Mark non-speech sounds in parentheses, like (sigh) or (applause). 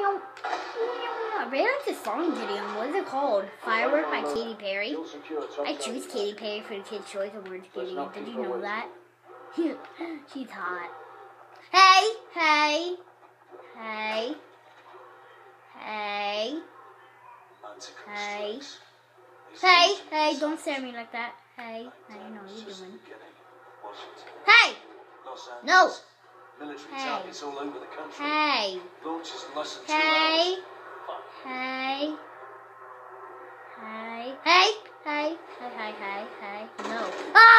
I really like this song video. What is it called? Firework by Katy Perry. I choose Katy Perry for the Kids' Choice Awards video. Did you know that? (laughs) She's hot. Hey, hey, hey, hey, hey, hey, hey, don't stare at me like that. Hey, I know what you're doing. Hey! No! Military Hey. Plus hey. Hey. Hey. Hey. Hey. Hey. Hey. Hey. Hey. No. Ah!